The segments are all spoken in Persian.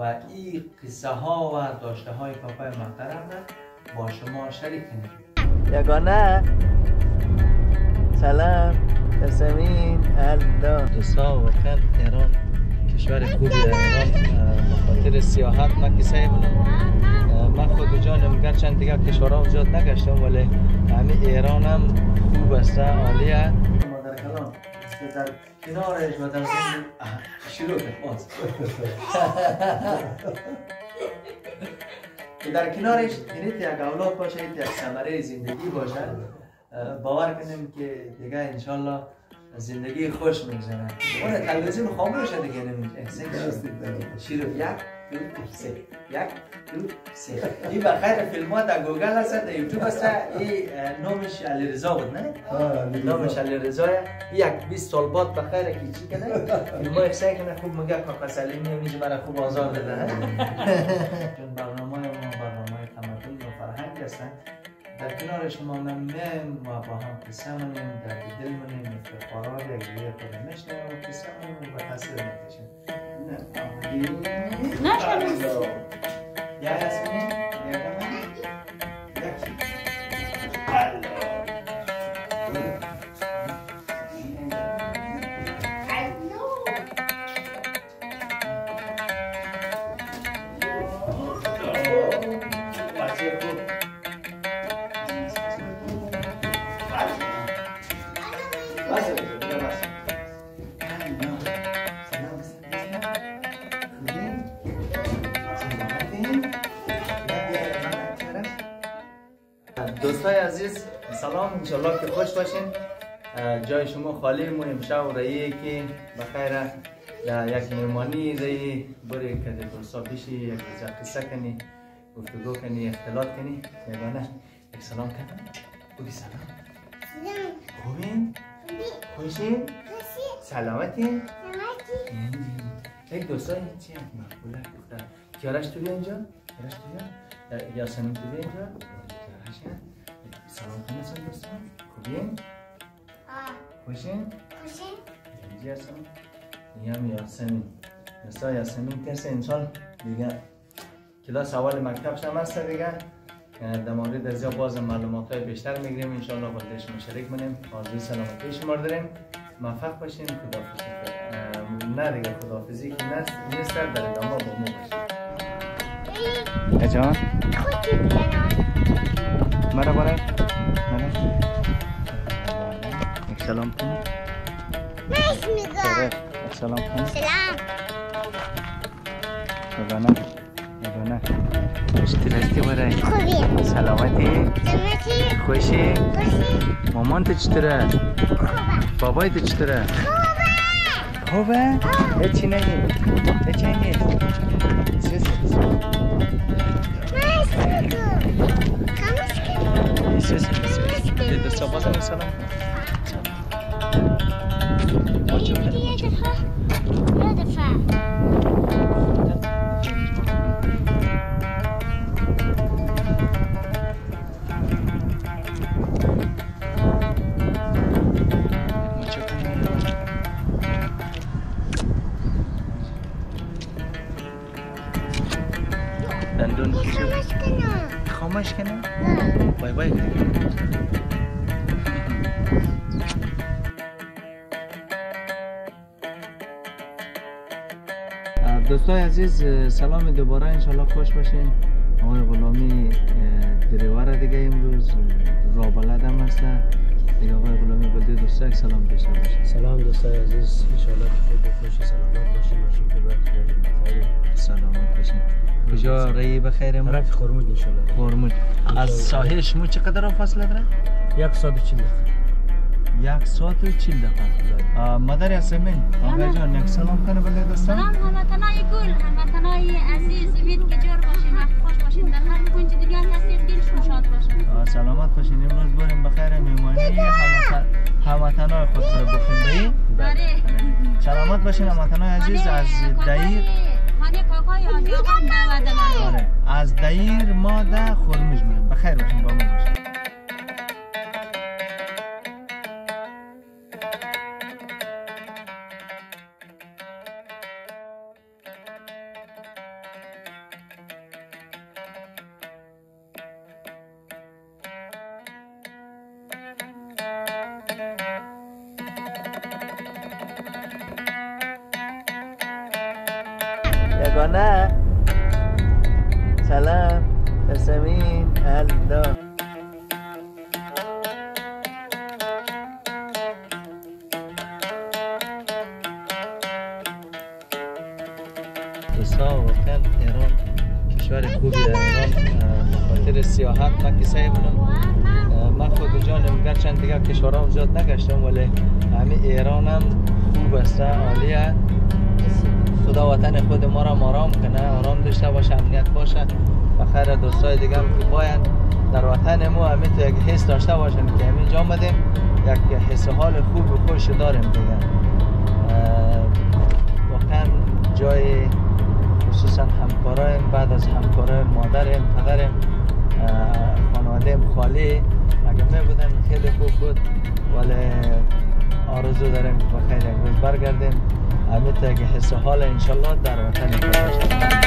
و این قصه ها و داشته های کاکای محترم را با شما شریک کنیم. یگانه. سلام. تسمین الله دوستا وطن ایران کشور خوبی ایران خاطر سیاحت ما کسای منم. من خود جانم گرچند دیگه کشورها زیاد نگشتم ولی همین ایران هم خوب است عالیه. مادر کلام در کنارش و در زمین. شروع باز که در کنارش اینیت یک اولاد باشه یک ثمره زندگی باشه. باور کنیم که دیگه انشالله زندگی خوش میگذره. اون تلویزیون خاموشه دیگه نمیشه. شروع یک سه. یک سه. این بخیر فیلم ها در گوگل هست در یوتیوب هست. این نامش علی رضا بود نه؟ نامش علی رضا. یک 20 سال بعد بخیر کی چی کنه؟ فیلم ها احسان کنه خوب میگه کاکا سلیمی میشه مرا خوب آزار داده چون برنامه ما برنامه تمدن و فرهنگ هستن. در کنار شما من میم و با هم قصه منیم در دل منیم افتخارات یک دیگه خود میشنیم و قصه منیم و تاثیر می‌کشیم نه جای شما خالی مو امشب رایی که بخیر. در یک مهمانی رایی بری که دوستا بیشی یک روزه قصه کنی گفتگو کنی اختلاط کنی. یگانه یک سلام کنم بگی سلام. خوبین؟ خوشین؟ سلامتین؟ یک دوستای چی؟ هم مقبوله دختر کیارش تو بیا اینجا؟ کیارش تو بیا؟ یاسمین تو بیا اینجا؟ کیارش سلام کنید دوستان خوبین؟ خوشین؟ اینجا هستم میگم یاسمین مثلا یاسمین کسی انسان دیگه کلاس اول مکتبش هم هست دیگه در مورد از باز معلومات های بیشتر می‌گیریم انشالله با شما شریک منیم آرزوی سلامتی شما رو داریم موفق باشین خداحافظی نه دیگه خداحافظی که نیست نیست در ادامه با مو باشین جان مرا برای مرا سلام کن ناش میگم سلام کن سلام بگانه بگانه اشتی رستی برای خوبی سلامتی سلامتی خوشی خوشی مامان تو چطوره خوبه بابای تو چطوره خوبه خوبه هیچی نگی هیچی نگی ناش میگم خاموش کن دوستا بازم سلام یه دفعه یه دوستای عزیز سلام. دوباره انشالله خوش باشین. آقای غلامی دریور دیگه امروز را بلد هم هسته دیگه آقای غلامی بلده دوستای سلام داشته باشین. سلام دوستای عزیز. انشالله که خوب بخوش خوش سلامت باشین. باشین که بخیر سلامت باشین. کجا؟ رایی بخیر ما؟ رفی خورمود انشالله خورمود از ساحل شما چقدر فاصله داره؟ یک ساعت و 140 دقیقه مادر یاسمین آقا جان یک سلام کنه بله دوستان. سلام همتنای گل همتنای عزیز امید که جور باشین وقت خوش باشین در هر کنج دنیا هستید دلشون شاد باشین. سلامت باشین امروز بریم بخیر میمانی همتنای خود رو بخیم بله؟, آره. بله؟ سلامت باشین همتنای عزیز از دیر آره. از دیر ما ده خورمیش میرم. بخیر باشین با ما باشین. زیاد نگشتم ولی همین ایران هم خوب است عالیه. خدا وطن خود ما را آرام کنه آرام داشته باشه امنیت باشه. بخیر دوستای دیگه هم که باید در وطن ما همین تو یک حس داشته باشن که همین جا آمدیم یک حس و حال خوب و خوش داریم دیگه. واقعا جای خصوصا همکارایم بعد از همکارای مادرم پدرم اه، خانوادهم خالی. اگه می بودن خیلی خوب بود. ولی آرزو داریم که بخیر. یک روز برگردیم تا اگه حس و حال انشالله در وطن خود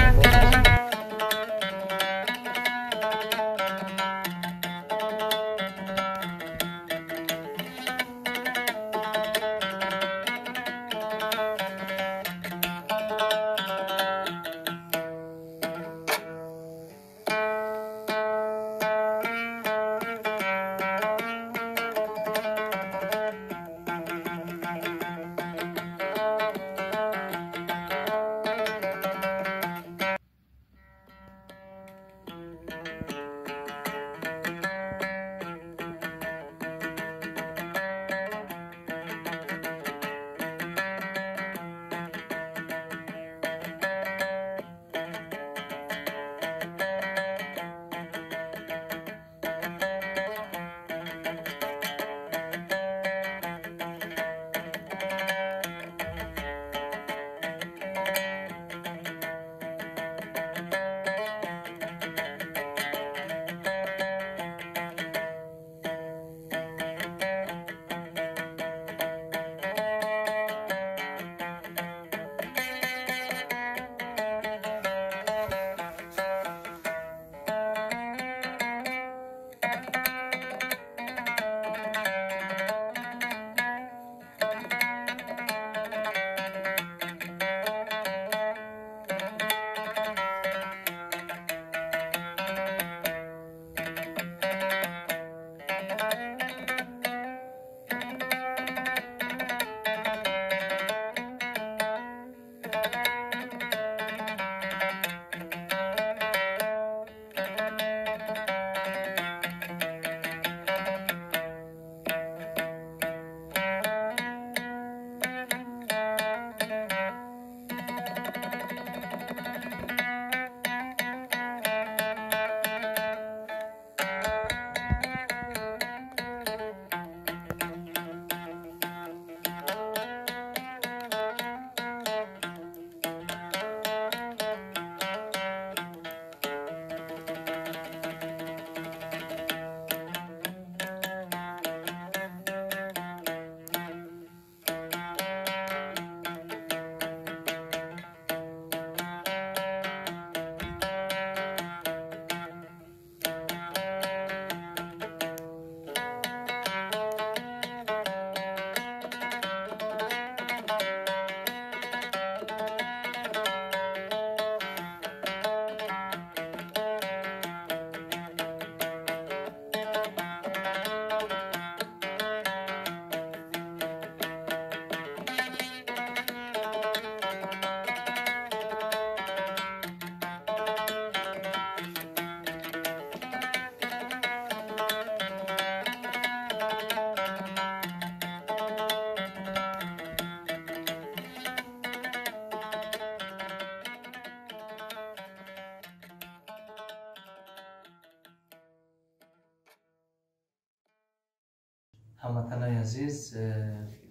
هموطنای عزیز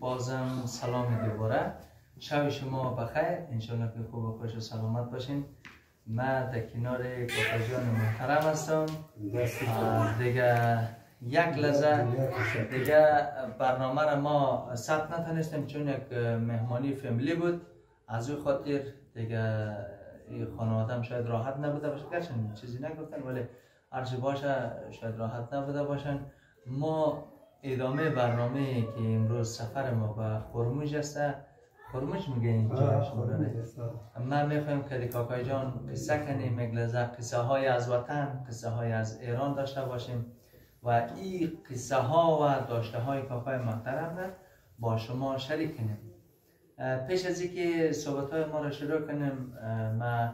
بازم سلام دوباره شب شما بخیر انشالله که خوب و خوش و سلامت باشین من در کنار کاکا محترم هستم دیگه یک لحظه دیگه برنامه را ما ثبت نتونستیم چون یک مهمانی فیملی بود از او خاطر دیگه این خانواده هم شاید راحت نبوده باشه گرچه چیزی نگفتن ولی هرچی باشه شاید راحت نبوده باشن ما ادامه برنامه که امروز سفر ما به خرموج است. خرمش میگه این جای شما را نه؟ ما می‌خوایم که کاکای جان قصه کنیم مگلزه قصه های از وطن قصه های از ایران داشته باشیم و این قصه ها و داشته های کاکای محترم را با شما شریک کنیم. پیش از اینکه صحبت های ما را شروع کنیم ما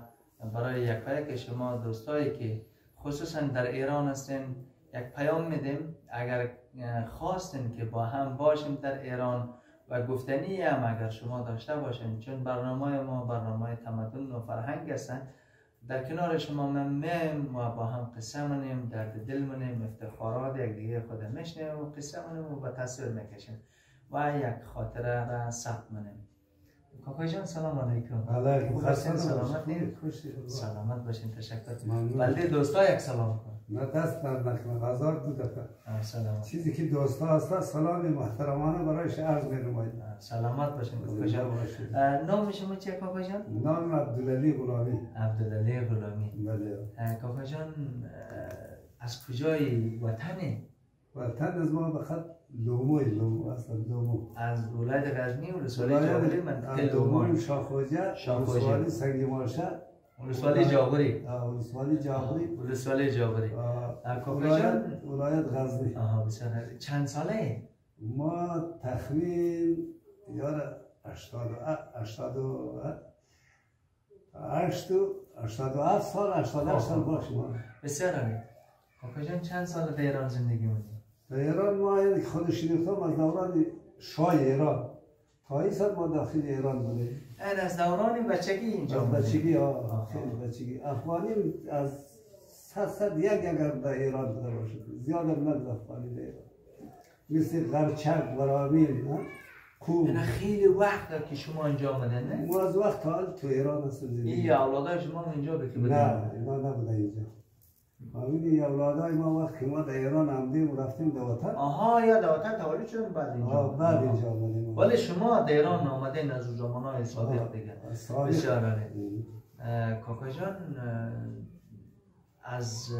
برای یک که شما دوستایی که خصوصا در ایران هستین یک پیام میدیم. اگر اه، خواستین که با هم باشیم در ایران و گفتنی هم اگر شما داشته باشین چون برنامه ما برنامه تمدن و فرهنگ هستن در کنار شما من میم و با هم قصه منیم درد دل منیم افتخارات یک دیگه خود میشنیم و قصه منیم و به تصویر می‌کشیم و یک خاطره را ثبت منیم کاکای جان سلام علیکم. علیکم سلامت خوشی سلامت باشین تشکر. بلده دوستا یک سلام کن. نه دست درد نکنه هزار دو دفعه. چیزی که دوستا هست سلام محترمانه برایش عرض می نماید سلامت باشین کاکای جان. نام شما چیه کاکای جان؟ نام عبدالعلی غلامی. عبدالعلی غلامی. بله. کاکا جان از کجای وطنه؟ وطن از ما بخط لوموی لومو اصلا لومو از ولایت غزنی و ولسوالی جاغوری منطقه لومان لوموی شاخوجه شاخوجه. سنگی مارشه ولسوالی جاغوری ولسوالی جاغری ولسوالی کاکا ولایت؟ ولایت غزنی آها بسیار. چند ساله؟ ما تخمین یار اشتاد و اشتاد و هشت و اشتاد و هفت سال اشتاد و هشت سال باش ما بسیار خوب. کاکا جان چند سال در ایران زندگی مونی؟ در ایران ما یعنی خود شنیختم از دوران شاه ایران تا این سال ما داخل ایران بودیم این از دوران بچگی اینجا از بودی؟ بچگی ها. خیلی بچگی افغانی از صد صد یک اگر در ایران بوده باشد زیاد نبود افغانی در ایران مثل غرچک ها؟ کوم اینا خیلی وقت که شما اینجا آمدن نه؟ ما از وقت حال تو ایران هستیم زندگی این اولادای شما اینجا به که بودن؟ نه اینا نبوده اینجا فهمیدی اولادای ما وقت که ما در ایران آمدیم و رفتیم در وطن. آها یا در وطن تولید شدن بعد اینجا. آه، بعد. اینجا آمدیم ولی شما در ایران آمدین از زمان های سابق دیگه. سابق. بسیار عالی. اه، کاکا جان از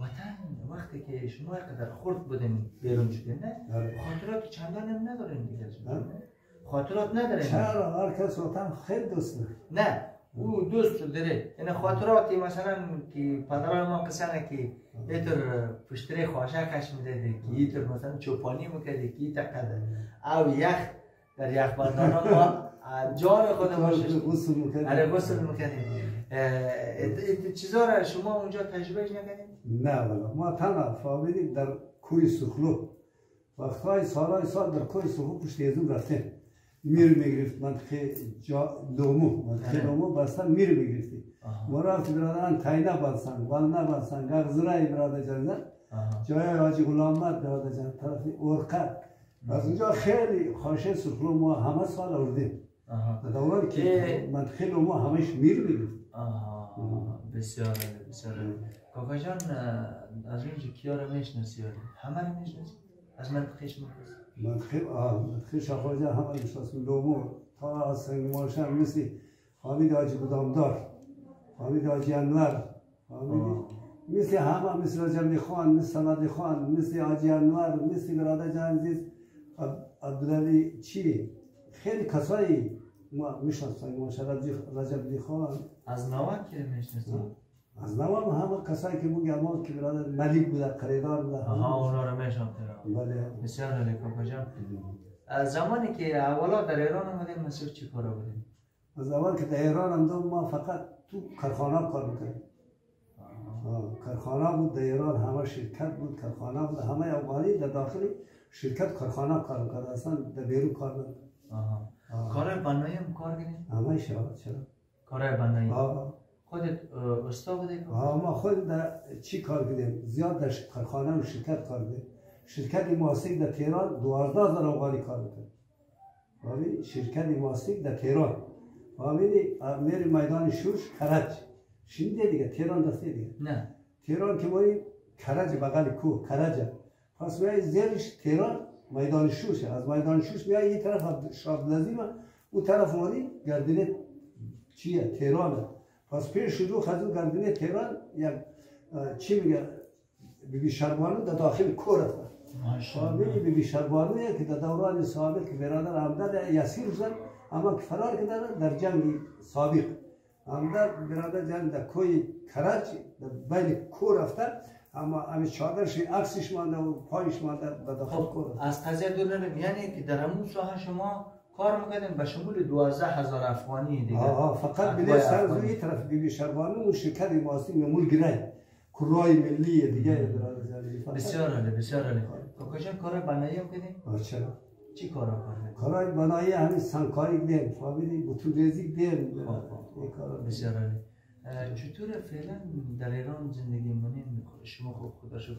وطن وقتی که شما قدر خرد بودین بیرون شدین نه؟ آره. خاطرات چندان هم ندارین دیگه؟ خاطرات ندارین. چرا؟ هر کس وطن خیلی دوست داره. نه. او دوست داره. این خاطراتی مثلا که پدرای ما قصه که ایتر پشتری خواشکش می‌داده که ایتر مثلا چوپانی می‌کرده که ایتر قدر او یخ در یخ بندانان ما جان خود باشش غسل می‌کردیم. آره غسل می‌کردیم. چیزا را شما اونجا تجربهش نکردیم نه والا. ما تنها فهمیدیم در کوی سخلو. وقتهای سالهای سال در کوی سخلو پشت ازم رفتیم. میر می‌گرفت. منطقه جا لومو. منطقه. لومو بستن میر می‌گرفتی رفتیم برادران تاینا بستن ولنا بستن گغزرای برادر جان. جای حاجی غلام محمد برادر جان. طرف ارقه از اونجا خیلی خواشه سخلو ما همه سال آوردیم. دوران که. منطقه لومو همش میر می‌گرفت. بسیار بسیار کاکا جان از اینجا کیا رو می‌شناسی؟ همه رو می‌شناسی؟ از منطقهش می‌پرسی. منطقه آه منطقه شاخوجه همه می‌شناسیم لومو تا از سنگ مارشم مثل حامد حاجی گدامدار حامد حاجی انور. مثل همه مثل رجب خان مثل سمد خان مثل حاجی انور مثل برادر جان عزیز. عب- عبدالعلی چی؟ خیلی کسایی ما می‌شناسیم ماشاءالله رجب خان. از ناوک که می‌شناسی از نوام همه کسایی که بگم ما که برادر ملیک بوده قریدار بوده آها اونا رو می‌شناسی بله. بسیار عالی. کاکا جان از زمانی که اولا در ایران آمدیم مسیر چی کارا بودیم؟ از اول که در ایران اندام ما فقط تو کارخانه کار می‌کردیم. آه، کارخانه بود در ایران همه شرکت بود کارخانه بود. همه افغانی در داخلی شرکت کارخانه کار می‌کرد اصلا در بیرون کار آه. کارهای بنایی هم کار کردیم همه شما چرا کارهای بنایی. خودت استا بودی؟ آه، ما خود در چی کار کردیم؟ زیاد در کارخانه و شرکت کار کردیم. شرکت ماسیک در تهران دوازده هزار افغانی کار می‌کرد. فهمیدی؟ شرکت ماسیک در تهران. فهمیدی؟ میری میدان شوش کرج. شنیده دیگه؟ تهران دسته دیگه. نه. تهران که مایی کرج بغل کو کرج. پس میای زیرش تهران میدان شوش. از میدان شوش میای این طرف شاب لازمه اون طرف ماری گردنه چیه؟ تهرانه. پس پیش شروع از اون گردنه تهران یک چی میگه؟ بیبی شربانو در داخل کور است. فهمیدی بیبی شربانویه که در دوران سابق برادر عمدد یسیر زن اما که فرار کردن در جنگ سابق. هم در برادر جان در کوی کرج در بین کو رفتن اما همین چادرش عکسش مانده و پایش مانده به داخل خب رفتن. از قضیه دور یعنی که در همون شما کار می‌کردین به شمول دوازده هزار افغانی دیگه. آها فقط بله سر. روی طرف بیبی شربانو اون شرکت ماسی ممول گرای کرای ملی دیگه. بسیار عالی بسیار عالی. کاکا جان کار بنایی هم آه، چرا؟ چی کارا کردین کارهای بنایی همین سنکاری دیم فامیلی بطور ریزی دیم خب، کارا بسیار عالی. چطور فعلا در ایران زندگی مونین شما خب خدا شکر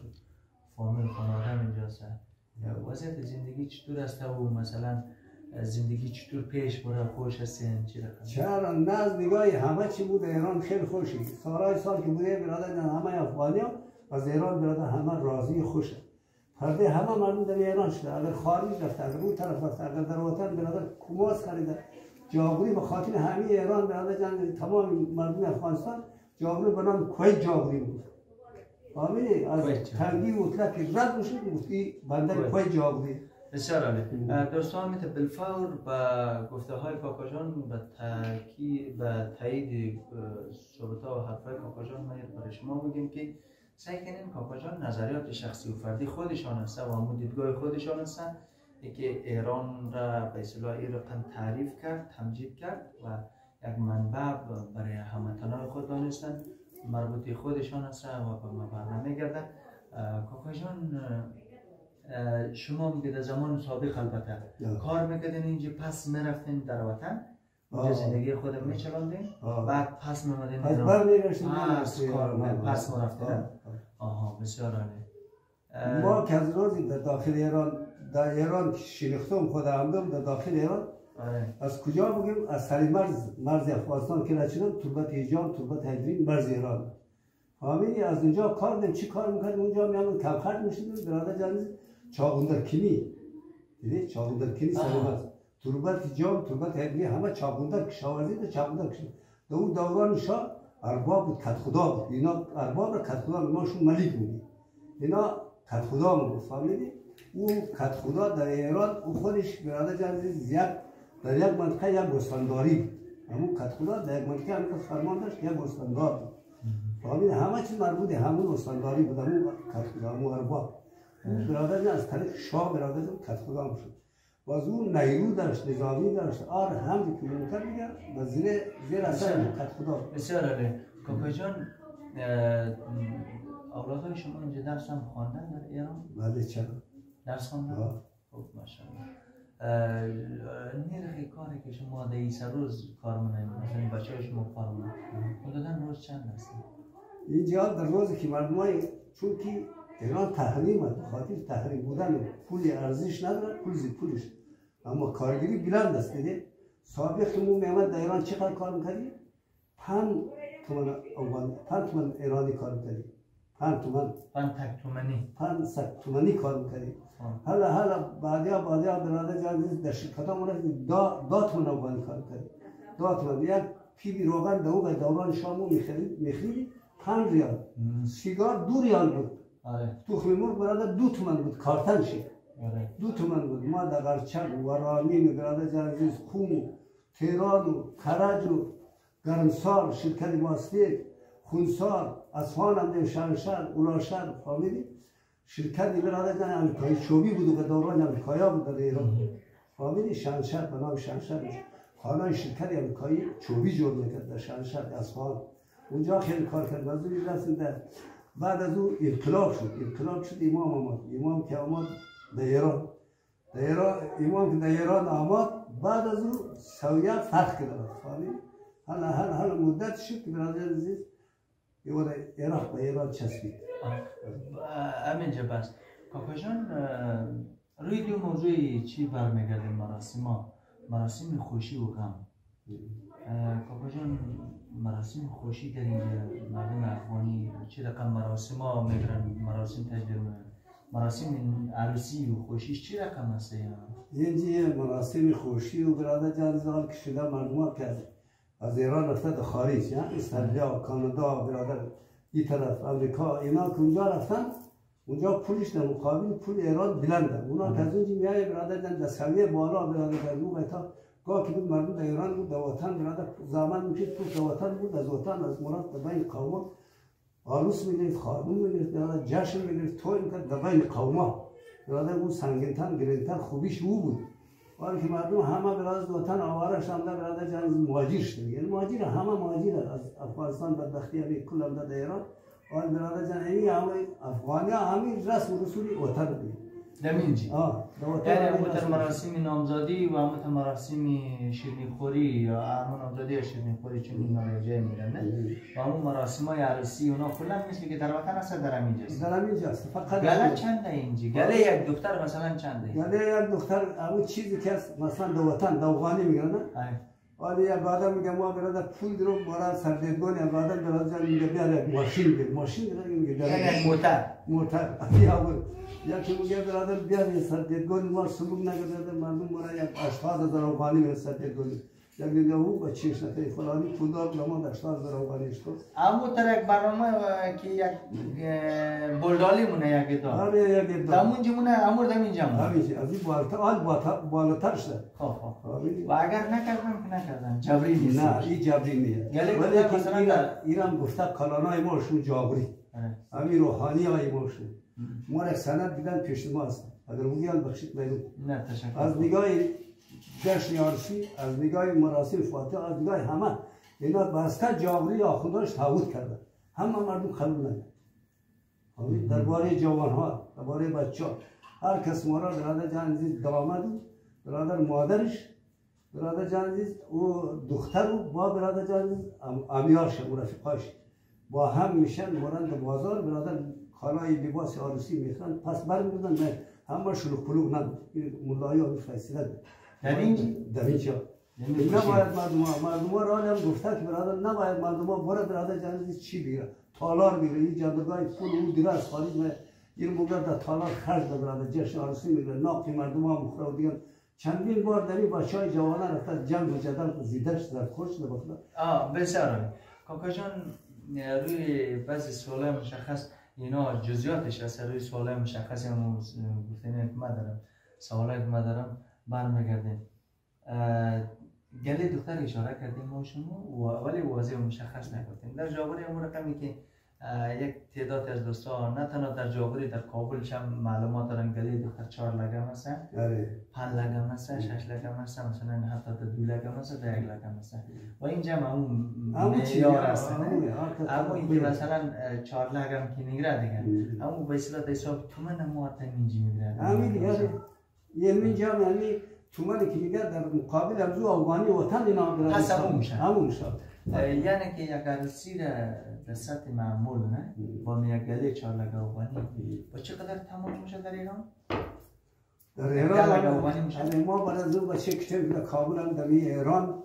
فامیل خانواده اینجاست. وضعیت زندگی چطور است؟ و مثلا زندگی چطور پیش بره خوش هستین چی رقم چرا؟ نه از نگاه همه چی بود ایران خیلی خوشی سالهای سال که بوده برادر همه افغانی ها از ایران برادر همه راضی خوشه پرده همه مردم در ایران شده. اگر خارج رفته اگر اون طرف رفته اگر در وطن برادر کماس خریده. جاغوری به خاطر همه ایران برادر جان تمام مردم افغانستان جاغوری به نام کویت جاغوری بود. فهمیدی؟ از. تنگی و اطلاق رد می‌شد گفتی بندر. کویت. جاغوری بسیار عالی. دوستان میت بالفور به گفته های کاکا جان به تاکی به تایید صحبت و حرف های کاکا جان ما برای شما بگیم که سعی کنین کاکا جان نظریات شخصی و فردی خودشان هست و همون دیدگاه خودشان هستن. که ایران را به اصطلاح این رقم تعریف کرد تمجید کرد و یک منبع برای هموطنان خود دانستن. مربوطی خودشان هست و به برنامه کاکا جان اه، شما میگه در زمان سابق البته. کار می‌کردین اینجا پس می‌رفتین در وطن. اینجا. زندگی خود میچلاندین. بعد پس میمدین پس ایران. برمیگشتیم پس کار. پس آه. آها بسیار عالی. اه، ما که از روزی در داخل ایران در ایران که شناختم خود در داخل ایران. آره. از کجا بگیم؟ از سری مرز مرز افغانستان که رچیدم تربت ایجان تربت هیدرین مرز ایران. فهمیدی از اونجا کار دیم چی کار می‌کردیم؟ اونجا میامون کمخرد می‌شدیم. برادر جان چاقوندر کنی دیدی چاقوندر کنی. مرز تربت ایجان تربت هیدرین همه چاقوندر کشاورزی و چاقوندر کشاورزی در اون دوران شاه ارباب بود کت خدا بود اینا ارباب را کت خدا ماشون ملیک بودی اینا کت خدا بود فهمیدی او کت خدا در ایران او خودش برادر عزیز یک در یک منطقه یک بستانداری بود همون کت خدا در یک منطقه هم که فرمان داشت یک بستاندار بود فهمیدی همه چیز مربوط همون بستانداری بود همون کت خدا همون ارباب برادر از طریق شاه برادر جان کت خدا هم شد. و از اون نیرو داشت نظامی داشت. آر هم که میمتر دیگر و زیر زیر اثر کت خدا بود. بسیار عالی. کاکا جان اولادهای شما اینجا درس هم خواندن در ایران؟ بله چرا؟ درس خواندن. خب ماشاءالله. نرخ کاری که شما در این سه روز کار منیم مثلا بچه های شما کار منیم حدودا روز چند هست اینجا در روزی که مردم های چون که ایران تحریم است به خاطر تحریم بودن پول ارزش نداره پول زیر پولش. اما کارگری بلند است دیگه. سابق که مو میامد در ایران چقدر کار می‌کردی؟ پنج تومن افغان پنج تومن ایرانی کار می‌کردی پنج تومن. پن تک تومنی. پنج صد تومنی کار می‌کردی. حالا حالا بعدیا بعدیا برادر جان در شرکت ها دا دا تومن افغانی کار می‌کردی دا تومن. یک پیبی روغن در اون دوران شامو می‌خرید میخریدی. پنج ریال. سیگار دو ریال بود. آره. تخم مرغ برادر دو تومن بود کارتنشی آره. دو تومن بود. ما در قرچک و رامین و برادر عزیز کوم و تهران و کرج و گرمسار شرکت ماستیک خونسار اصفهان هم در شهرشهر اولاشهر فهمیدی شرکت برادر جان امریکایی. چوبی بود و دوران امریکایی بود در ایران. فهمیدی شهرشهر به نام شهرشهر خانه شرکت امریکایی چوبی جور می‌کرد در شهرشهر اصفهان. اونجا خیلی کار کرد. از رسیده بعد از اون انقلاب شد. انقلاب شد امام آمد. امام که آمد در ایران. در ایران امام که در ایران آمد بعد از اون سویه فتح کرد. فهمید حالا حالا حالا مدت شد که برادر عزیز یه عراق به ایران چسبید. همینجا بس. کاکا جان روی دو موضوع چی برمیگردیم مراسم؟ ها مراسم خوشی و غم. کاکا جان مراسم خوشی در اینجا مردم افغانی چه رقم مراسم ها میگرن مراسم تجربه؟ مراسم عروسی و خوشیش چه رقم هست اینجا مراسم خوشی و برادر جان زال که شده مردم که از ایران رفته در خارج یا استرالیا کانادا برادر این طرف امریکا اینا که اونجا رفتن اونجا پولش در مقابل پول ایران بلنده اونا که از اونجا میای برادر جان سویه بالا برادر جان گاه که بود مردم در ایران بود در وطن برادر زمان می‌شد تو در وطن بود از وطن از مراد در بین قوما عروس می‌گرفت خانوم می‌گرفت برادر جشن می‌گرفت توی می‌کرد در بین قوما برادر اون سنگینتر گرینتر خوبیش او بود ولی که مردم همه برادر وطن آواره شدن برادر جان مهاجر شدن یعنی مهاجر همه مهاجر از افغانستان بدبختی همین کل هم در ایران ولی برادر جان این همه افغانی همین رسم رسولی وطن بود دمینجی. یعنی و مراسم نامزادی و همون مراسم شیرینی خوری یا همون نامزادی یا شیرینی خوری چون رو جای میرن نه؟ و همون مراسم های عروسی اونا کلا مثل که در وطن هست در همینجاست در همینجاست فقط گله چنده اینجی؟ گله یک دختر مثلا چنده یعنی یک دختر همون چیزی که مثلا در وطن در افغانی میگن نه. ولی یک آدم میگه ما برادر پول درو برای سردگون یک آدم برادر میگه بیار یک ماشین بیار. ماشین میگه یک موتر. موتر. یا یکی میگه برادر بیار یک سردگون ما سلوک نگرده مردم مرا یک اشخاص هزار افغانی میره سردگون یک دیگه او با چیش نکنی فلانی ما در اشخاص هزار افغانی اشتو همون تر یک برنامه که یک بلدالی مونه یک دار آره یک دام دمونجی مونه همون دمینجا مونه همیشه از این بالاتر آن بالاتر- بالاتر شده خب. و اگر نکردم که نکردم جبری نیست نه این جبری نیست ولی که مثلا ایران در- گفته کلانای ما شون جابری. همین روحانی های ما شون ما یک سند دیدن پیش ما هست اگر بگیان بخشید میگم نه تشکر. از نگاه جشن عرفی از نگاه مراسم فاتحه از نگاه همه. اینا بسته جابری آخونداش تعهد کرده همه مردم نکرد. همین درباره جوان ها درباره بچه ها هر کس ما را برادر جان عزیز بود برادر مادرش برادر جان عزیز او دختر بود با برادر جان عزیز ام- امیارش و رفیقاش. با هم میشن مانند بازار برادر کالای لباس عروسی می‌خرن پس برمیگردن نه همه شلوغ پلوغ نداره این ملایی ها میفرستیدن در اینجا؟ در اینجا نباید مردم ها مردم ها را هم گفته که برادر نباید مردم ها برای برادر عزیز چی بگیره تالار بگیره این جندگاه پول او دیره از خارج می این موقع در تالار خرج ده برادر جشن عروسی می‌گیره ناقی مردم ها مخوره و دیگر چندین بار در این بچه های جوانه رفته جنگ و جدل زیده شده در خوش ده بخدا آه بسیار کاکا جان روی بعضی سوالای مشخص اینا جزئیاتش هست روی سوالای مشخصی هم گفتین که من دارم سوالایی که من دارم برمیگردیم گله دختر اشاره کردیم ما شما و ولی واضح مشخص نگفتیم در جاوری امور رقمی که یک تعداد از دوستان نه تنها در جاوری در کابل هم معلومات دارن گله دختر چهار لگم هستن آره پنج لگم هستن شش لگم هستن مثلا حتی تا دو لگم هستن تا یک لگم هستن و اینجا هستن همون هر کس اما اینکه مثلا اه، چهار لگم که نگره دیگه. اما به اصطلاح حساب تومن ما تا اینجا می‌گیره همین دیگه. یعنی جا یعنی تومانی که میگه در مقابل از او افغانی وطن اینا همون میشه. همون میشه. یعنی که یک عروسی سطح معمول نه؟ با یک گله چهار لگه افغانی با چقدر تمام میشه در ایران؟ در ایران میشه. یعنی ما از اون بچه کتاب در کابل هم در ایران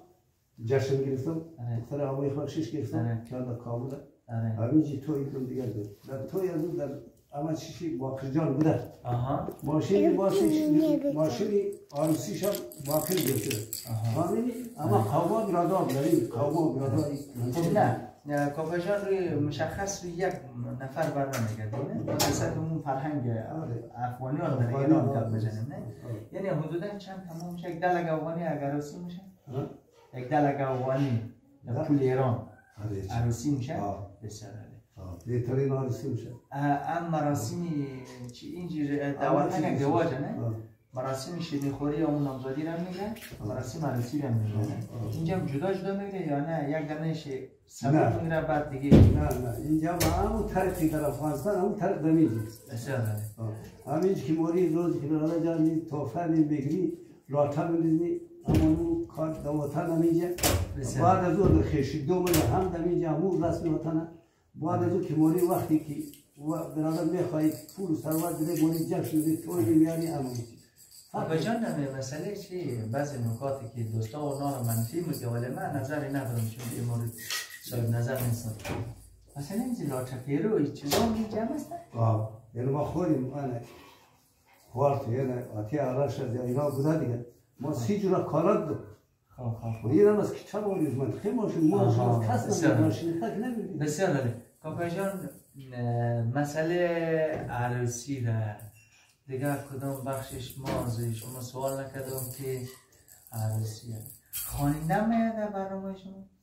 جشن گرفتم. آره. دختر آقای بخشش گرفتم. آره. که در کابل. آره. همینجی توی دو دیگر بود. در توی از اون در اما چیشی باکر جان بوده. آها. ماشین باسش ماشینی عروسیش هم باکر گرفته. همینی. اما قوما برادر داریم قوما برادر خب نه. نه، کاکا جان روی مشخص روی یک نفر بر نمیگردیم نه؟ مثلا اون فرهنگ افغانی رو در ایران کپ بزنیم نه؟ یعنی حدودا چند تمام میشه یک دلگ افغانی اگر عروسی میشه یک دلگ افغانی در پول ایران عروسی میشه. بسیار. بهترین عروسی میشه اه، ام مراسمی چی اینجوری اول دعوت یک؟ دواجه نه. مراسم شیرینی خوری یا اون نامزادی رو میگه مراسم عروسی رو میگه. اینجا هم جدا جدا میگه یا نه یک دانش. سبب می‌گیره بعد دیگه نه نه اینجا ما همون طرفی در افغانستان همون طرف عالی. همین که موری روز که برادر جان توفه میگری لاتا می‌دیدی اما اون کار همینجا بسیار. بعد از اون خیشی دو من هم دمیجا همون رسم وطن بعد از اون که موری وقتی که و برادر می‌خواهی پول ثروت بده موری جشن بده توی میانی همون آقا جان نمی مسئله چی بعضی نکاتی که دوستا و اونا منفی میگه ولی من نظری ندارم چون این مورد صاحب نظر نیستم مثلا این لاچکیرو این چیزا هم هستن آه یعنی ما خودیم انا خوارت یعنی آتی آراش از اینا بوده دیگه. ما سی جورا کارات دو. خب خب. و این هم از کتاب آوریز من؟ خیلی ماشین ما از کس. نمید ماشین بسیار عالی. کاکا جان اه، مسئله عروسی را دیگه کدام بخشش ما از شما سوال نکردم که عروسی خواننده میاد در برنامه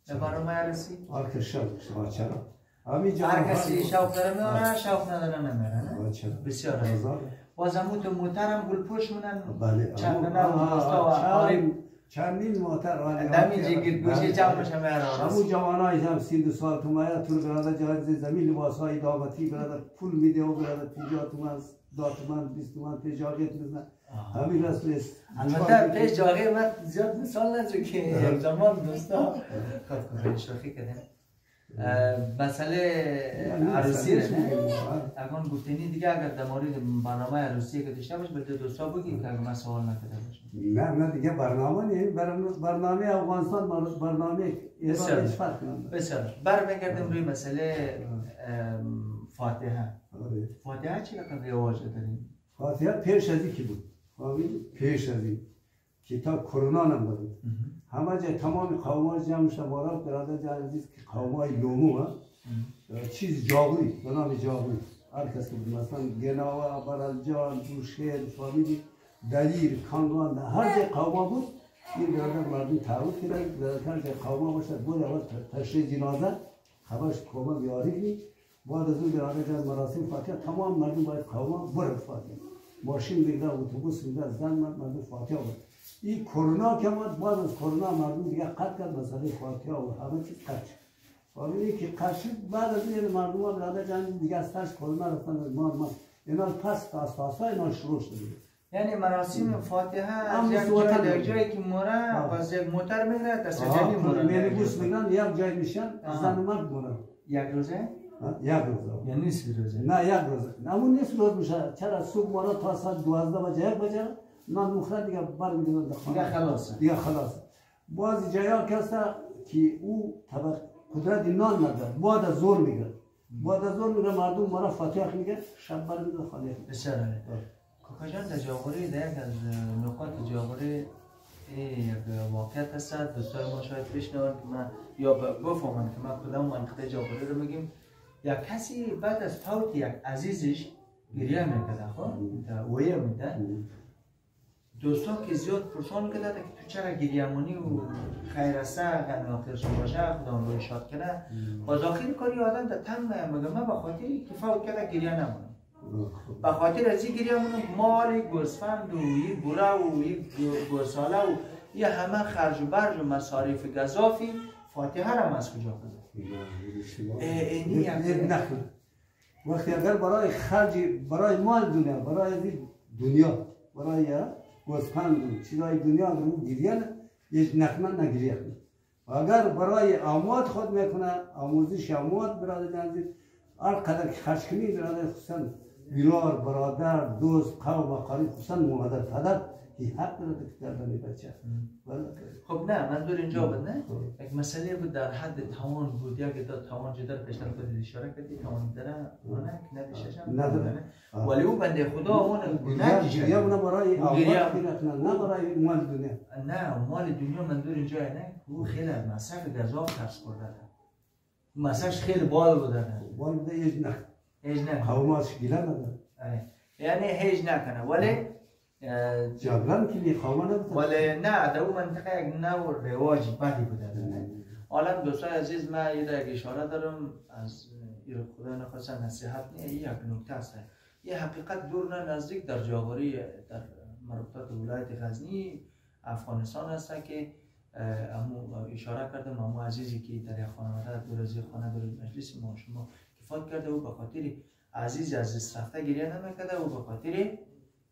شما برنامه عروسی؟ آرکشن شما چرا؟ همین جا هر کسی شوق داره میاره شوق نداره نمیاره چرا؟ بسیار عالی. آزاد. باز همون تو موترم گلپوش مونن. بله. چند آه، چندین موتر آلی دمی جگیر گوشی. جمعش هم میاره همون جوان های هم سی دو سال تو مایه تو برادر جهاز زمین لباس های دامتی برادر. پول میده و برادر تیجا تومن دا تومن بیست تومن تجاقیت می‌زنن همین رسم است البته پیش جاغه من زیاد مثال نجو که زمان دوستا. خب خب شوخی کردیم اه، مسئله عروسی رو نه؟ اگر گفتنی دیگه اگر در مورد برنامه عروسی که داشته باش بده دوستا بگی که اگر من سوال نکرده باشم. نه نه دیگه برنامه نیست. برنامه- برنامه افغانستان بر- برنامه ایران. هیچ فرق بسیار بر بگردیم روی مسئله ام، فاتحه. آره. فاتحه چی رقم رواج داریم؟ فاتحه پیش از که بود؟ پیش از این. که تا کرونا نبود همه جای تمام قوم ها جمع شد بارا برادر عزیز که قوم های لومو ها چیز جاغوی به نام جاغوی هر کس که بود مثلا گناوا برالجان بوشهر فهمیدی دلیر کانگان در هر جای قوم ها بود این برادر مردم تعهد کرد برادر هر جای قوم ها باشد بود اول تشریح جنازه خبرش کمک یاری کنی بعد از اون برادر جان مراسم فاتحه تمام مردم باید قوم ها برد فاتحه ماشین میگه اتوبوس میگه زن مرد مردم فاتحه بود این کرونا که آمد بعد از کرونا مردم دیگه قطع کرد مسئله فاتحه و همه چیز قطع شد. که قطع بعد از این مردم ها برادر جان دیگه از ترس کرونا رفتن ما ما اینا پس تا اساسا اینا شروع شد یعنی مراسم فاتحه از یک جای جایی که آه. باز یک موتر میره در سجلی موره مینیبوس میگن یک جای میشن. زن مرد مونن یک روزه؟ یک روز یا نیست روزه؟ نه یک روز نه اون نیست روز میشه. چرا؟ صبح مانا تا ساعت دوازده بجه یک بجه. نان مخره دیگه خانه. دیگه خلاصه. دیگه خلاص. بعضی جایا کسا که او طبق قدرت نان نداره بعد از زور میگه. بعد از زور میگه مردم مرا فاتح میگه شب برمیگرده خانه بسیار عالی. کاکا جان در جاغوری در یک از نقاط جاغوری یک واقعیت هست دوستای ما شاید بشنوند که من یا ب- بفهمند که من کدام منطقه جاغوری رو میگیم. یک کسی بعد از فوت یک عزیزش گریه می‌کرده خب؟ ویه میده. دوستان که زیاد پرسان کرده که تو چرا گریه مونی و خیر غم آخرشون باشه خدا رو شاد کنه. باز آخر کاری آدم در تن میگه من به خاطری که فوت کرده گریه نمونم. به خاطر از این گریه مال گوسفند و یک گوره و یک گوساله و یه همه خرج و برج و مصارف گذافی. فاتحه را از کجا کنه وقتی اگر برای خرج برای مال دنیا برای دنیا برای گوسفند و چیزای دنیا او گریه هیچ نکنه نگریه و اگر برای آماد خود می‌کنه آموزش آماد برادر عزیز هر قدر که خرج کنی برادر خصوصا بیرار برادر دوست قوم و قریب خصوصا مادر پدر این حق داره که گردن بچه ولی خب نه منظور اینجا بود نه یک مسئله بود در حد توان بود یا که در توان جدر پیشتر خود اشاره کردی توان داره نه نداشتش هم. نداره. ولی او بنده خدا اون گریه گریه اونه برای کنه نه برای مال دنیا. نه مال دنیا منظور اینجا نه او خیلی مصرف گذاف خرج کرده ده. مصرفش خیلی بال بوده ده. ولی بده هیچ نه هیچ نه قوماش گیله نداره آره. یعنی هیچ نکنه. ولی جبران قوما نبوده ولی نه در اون منطقه یک نوع رواج بدی بوده ده. حالا دوستای عزیز من یه یک اشاره دارم از این خدا نخواست نصیحت این یک نکته است. یه حقیقت دور نه نزدیک در جاغوری در مربوطات ولایت غزنی افغانستان هست که امو اشاره کردم امو عزیزی که در یک خانواده دور از خانه دور مجلس ما شما کفات کرده او به خاطر عزیز دست رفته گریه نمی‌کرده او به خاطر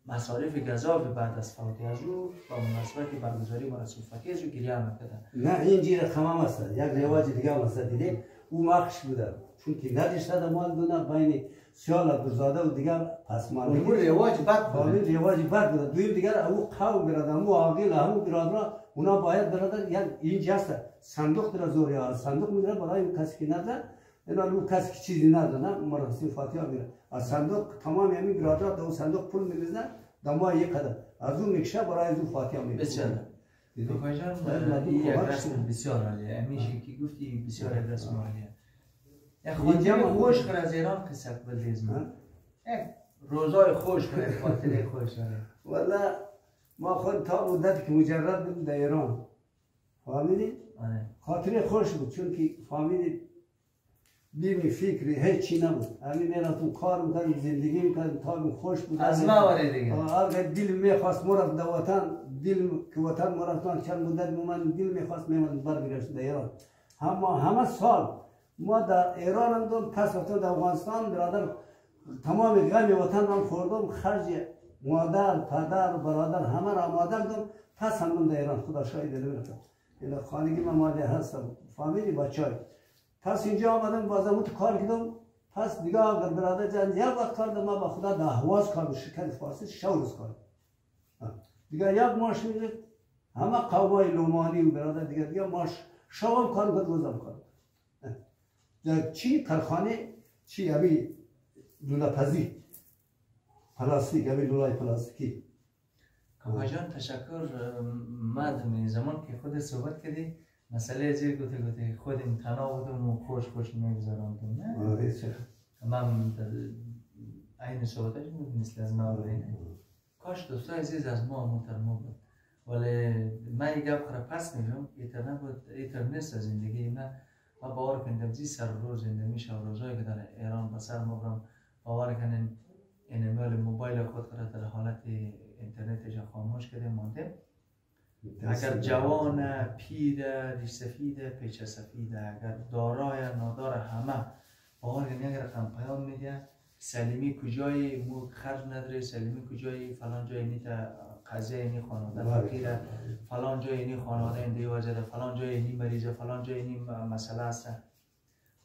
مصارف گذاف بعد از فوت از او با مناسبت برگزاری مراسم فاتی از او گریه می‌کرده نه این جیر خمام است. یک رواج دیگه هم است. دیدی او مخش بوده. چون که نداشته در مال دونه بین سیال گزاده و دیگه پس مال اون رواج بد بود رواج بد بوده. دویم دیگر او قوم برادر او عاقل همون برادر. اونا باید برادر. یک این جست صندوق در زور یا صندوق می‌گیره برای کسی که نداره اینا اون کسی که چیزی نداره نه مراسم فاتحه میره از صندوق تمام همین برادر در اون صندوق پول میریزن در یک قدم از اون می‌کشه برای از اون فاتحه میره بسیار یک رسم. بسیار عالیه همیشه که گفتی بسیار یک رسم عالیه یک خاطر خوش کن از ایران قصه بلدیز من یک روزای خوش کن یک خاطر خوش آره والا ما خود تا مدت که مجرد بودیم در ایران فهمیدی؟ خاطر خوش بود چون که فهمیدی بیم فکری هیچ چی نبود. همین می‌رفتم کار می‌کردم زندگی می‌کردم تا خوش بود از ما واره دیگه. اگر دل می‌خواست مرا در وطن دل که وطن رفتن چند مدت من دل می‌خواست میمون برمیگشت در ایران. همه همه سال ما در ایران هم دوم پس وقتا در افغانستان برادر تمام غم وطن هم خوردم خرج مادر پدر برادر همه را آماده دوم پس هم در ایران خدا شاید نمی‌رفتم این خانگی من مالی هستم فامیلی بچه پس اینجا آمدم بازم تو کار کردم پس دیگه اگر برادر جان یک وقت کار ما با خدا در حواس کار شرکت فارسی شو روز کار. دیگه یک ماش میگه همه قومای لومانی و برادر دیگه دیگه ماش شو هم کار کرد روزم کار چی کارخانه؟ چی ابی لوله پزی پلاستیک ابی لولای پلاستیکی. کاکا جان تشکر. مردم زمان که خود صحبت کردی مسئله از این گوته گوته خودم تنها بودم و خوش خوش میگذراندم نه؟ چه. من عین صحبتش بود مثل از ما بودین کاش دوستای عزیز از ما محترم بود. ولی من یک گپ پس میگم ایتر نبود ایتر نیست از زندگی من. من باور کندم زی سر روز زنده میشه و روزایی که در ایران به سر مبرم باور کنن این موبایل خود را در حالت اینترنتش خاموش کرده مانده. اگر جوان پیر ریش سفید پیچه سفید اگر دارای نادار همه. کنید یک رقم پیام میده سلیمی کجایی؟ مو خرج نداره سلیمی کجایی؟ فلان جای نیت قضیه اینی خانواده فقیره. فلان جای اینی خانواده این دیو وجده فلان جای اینی مریضه. فلان جای اینی مسئله است.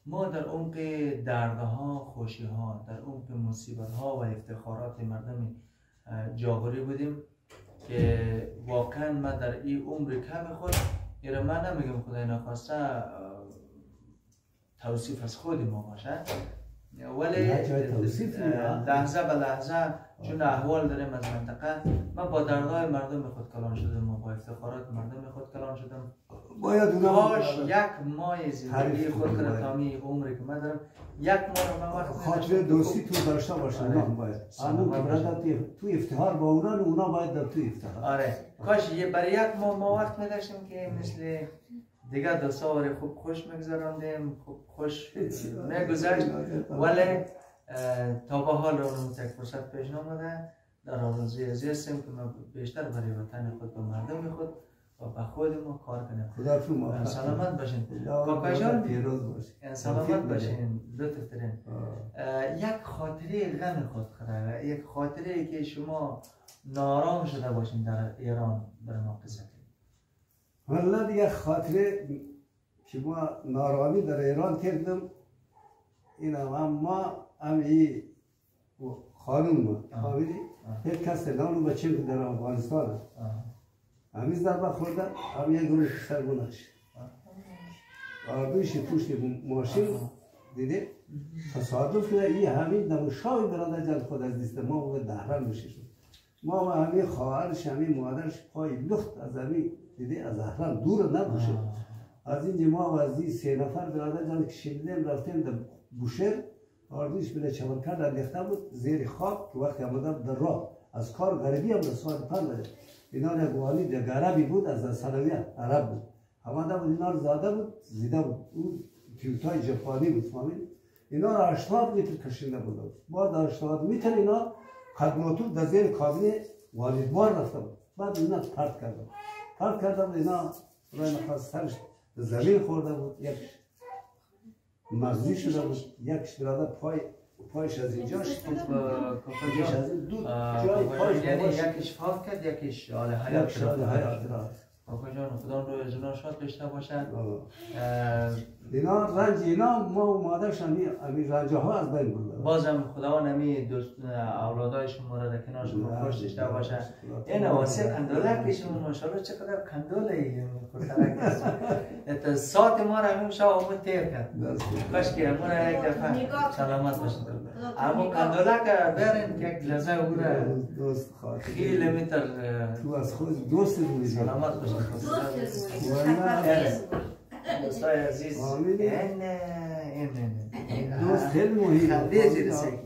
ما در عمق دردها خوشی ها در عمق مصیبت ها و افتخارات مردم اه، جاغوری بودیم. که واقعا من در این عمر کم خود ایره من نمیگم خدای نخواسته توصیف از خود ما باشه ولی. لحظه به لحظه چون احوال داریم از منطقه من با دردهای مردم خود کلان شدم و با افتخارات مردم خود کلان باید اونا کاش یک ماه زندگی خود کنه باید. تا می عمری که من دارم یک ماه رو من وقت خاطر. دوستی تو داشته باشه آره. نه باید باشه. برادر تو- افتخار با اونا اونا باید در تو افتخار آره کاش یه برای یک ماه ما وقت نداشتیم که مثل دیگه دو سال خوب خوش میگذراندیم خوب خوش میگذشت ولی تا به حال اون تک فرصت پیش نامده در آرزوی از هستیم که ما بیشتر برای وطن خود و مردم خود به خود ما کار کنیم خدا تو موفق سلامت باشین خدا کاکا جان پیروز باشه سلامت. باشین لطف. اه، یک خاطره غم خود خره یک خاطره که شما نارام شده باشین در ایران بر ما قصه کنید والا دیگه خاطره که ما نارامی در ایران کردم این هم ما هم ای خانم ما. هیچ کس نام بچه در افغانستان آه. همیز ضربه خورده هم یک گروه سر گناهش آردوش پشت ماشین دیده تصادف که این همین دمشاوی برادر جان خود از دیست ما بود دهران بشه شد ما و همین خواهرش همین مادرش پای لخت از همین دیده از زهران دور نباشه از این ما و از این سه نفر برادر جان که شنیدیم رفتیم در بوشهر آردوش بله چمنکر در دیخته بود زیر خواب که وقتی آمدم در راه از کار غریبی هم در سوال اینا یک والی در غربی بود از سنویه عرب بود. آمده بود اینا رو زاده بود زیده بود. اون تیوتای ژاپنی بود فهمید اینا رو 80 متر کشیده بود. بعد 80 متر اینا قدماتو در زیر کابینه والیدوار رفته بود. بعد اینا پرت کردم پرت کردم اینا رای نخواست سرش زمین خورده بود. یک مغزی شده بود یک برادر پای پایش از اینجاش خب پایش جان از این دو جای کاکا پایش یعنی یکیش فاق کرد یکیش آل یک حیات شد. کاکا جان خدا رو از اونا شاد داشته باشد. اه، اینا رنج اینا ما و مادرش همی همی رنجه ها از بین برده بازم خداوند همی دوست اولادای شما را در کنار شما خوش داشته باشه این واسه کندوله که شما ماشاءالله چقدر کندوله ای پرترک است. ات ساعت ما را همین شب همون تیر کرد. کاش که همون را یک دفعه سلامت باشید. اما کندوله که برین که یک لحظه او را دوست خاطر. خیلی متر اه، تو از خود دوست میدی سلامت باشید. دوستای عزیز. این دوست خیلی مهمه. خنده زیر سکی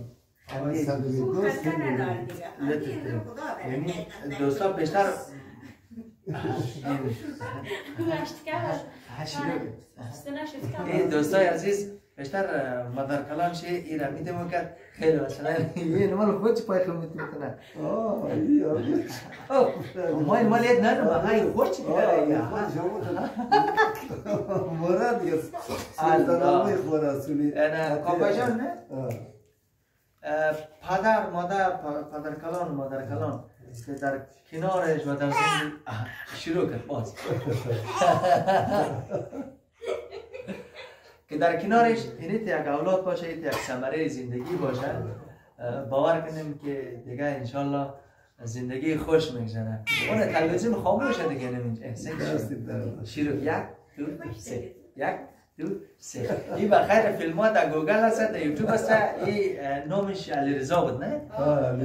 خنده صدقی دوست خیلی مهمه. لطف داریم یعنی دوستا بیشتر کرد. این دوستای عزیز بیشتر مادر کلام شه این را میده کرد خیلی مثلا این مال خود پای خود می‌تونه آه ما این مال نه نه های خود چی دیگه مراد یه. سلطنه خوراسونی نه کاکا جان نه پدر مادر پدر کلان مادر کلان که در کنارش و در شروع کرد باز که در کنارش اینیت یک اولاد باشه اینیت یک ثمره زندگی باشه باور کنیم که دیگه انشالله زندگی خوش میگذره. اون تلویزیون خاموشه دیگه نمیشه احسن شد. شروع یک دو سه. یک دو سه. این بخیر فیلم ها در گوگل هست در یوتیوب هست. این نامش علی رضا بود نه؟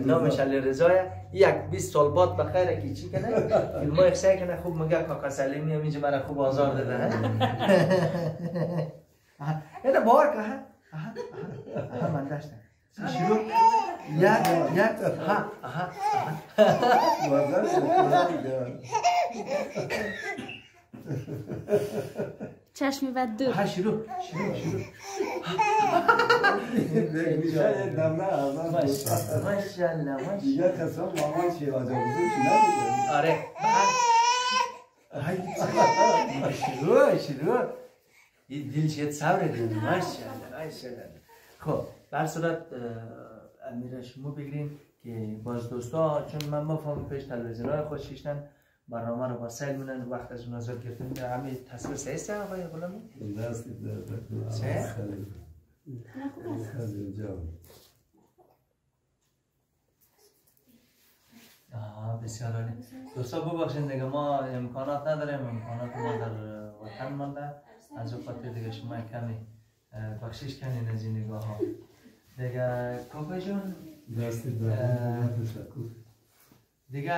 نامش علی رضا. یک 20 سال بعد بخیر کی چی کنه؟ فیلم سعی کنه. خوب میگه کاکا سلیمی هم اینجا مرا خوب آزار داده ها آها. اینه باور که ها آها، آها، آها، من داشتم شروع یک یک ها آها چشمی بد دو ها شروع شروع شروع ماشاءالله ماشاءالله دیگه کسا مامان شیواز بزرگ چی نمی‌دونی آره های شروع شروع این دل چه صبر دل ماشاءالله ماشاءالله. خب بر صورت امیر شما بگیریم که باز دوستا چون من مفهم پیش تلویزیون های خود شیشتن برنامه رو با سیل مونن وقت از نظر گرفتن. همین تصویر سه است آقای غلامی؟ دست چه؟ آه بسیار عالی. دوستا ببخشید دیگه ما امکانات نداریم. امکانات ما در وطن مانده. از او خاطر دیگه شما کمی بخشش کنین از این نگاه ها دیگه کاکا جون دیگه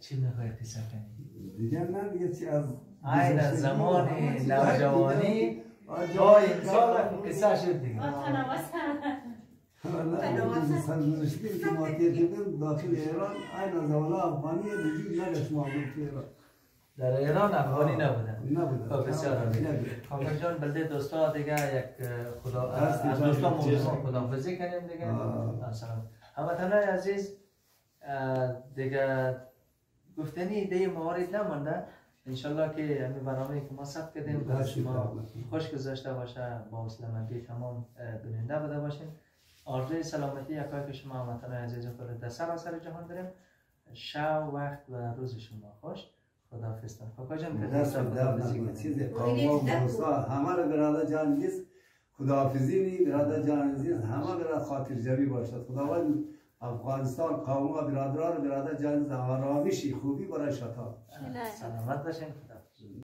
چی می‌خوای قصه کنی؟ دیگه نه دیگه چی از این از زمان نوجوانی تا امسال قصه شد دیگه. نه سرنوشتی که ما داخل ایران. این از اولا افغانی وجود نداشت معمول تو ایران. در ایران افغانی نبودن. نبودن. بسیار. کاکا جان بلده دوستا دیگه یک خدا از. دوستا موضوع خداحافظی کنیم دیگه. هموطنای عزیز دیگه گفتنی ایده موارد نمانده. انشالله که همین برنامه که ما ثبت کردیم برای دست شما. خوش گذاشته باشه با اسلامتی تمام بیننده بوده باشین آرزوی سلامتی یکایی که شما هموطنای عزیز خود در سراسر جهان داریم. شب وقت و روز شما خوش. خداحافظ کاکا جان که دست دوستا درد خداحافظی نکنه. کنید. چیز قوم موسا همه رو برادر جان نیست. خداحافظی نی برادر جان عزیز. همه برادر خاطر جوی باشد. خداوند افغانستان قوم و برادران برادر جان عزیز آرامشی خوبی برای شتا سلامت باشین. خدا